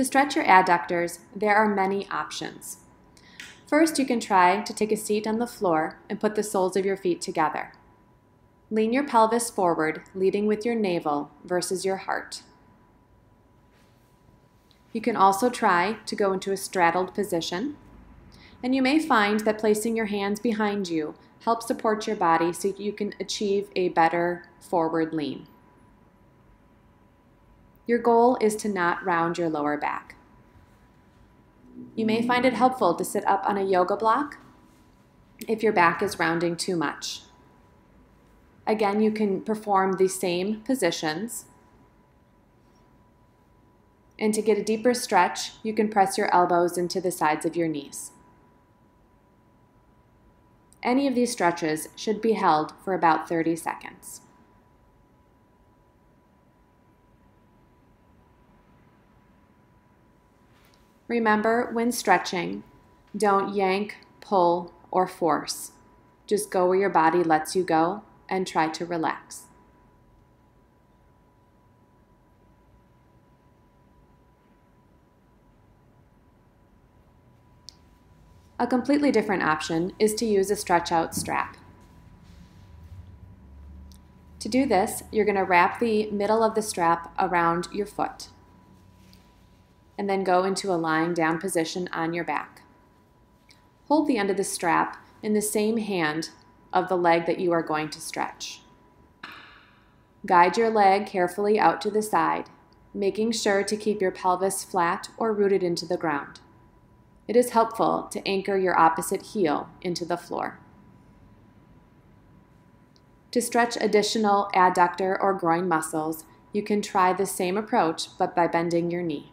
To stretch your adductors, there are many options. First, you can try to take a seat on the floor and put the soles of your feet together. Lean your pelvis forward, leading with your navel versus your heart. You can also try to go into a straddled position. And you may find that placing your hands behind you helps support your body so you can achieve a better forward lean. Your goal is to not round your lower back. You may find it helpful to sit up on a yoga block if your back is rounding too much. Again, you can perform the same positions. And to get a deeper stretch, you can press your elbows into the sides of your knees. Any of these stretches should be held for about 30 seconds. Remember, when stretching, don't yank, pull, or force. Just go where your body lets you go and try to relax. A completely different option is to use a stretch out strap. To do this, you're going to wrap the middle of the strap around your foot and then go into a lying down position on your back. Hold the end of the strap in the same hand of the leg that you are going to stretch. Guide your leg carefully out to the side, making sure to keep your pelvis flat or rooted into the ground. It is helpful to anchor your opposite heel into the floor. To stretch additional adductor or groin muscles, you can try the same approach but by bending your knee.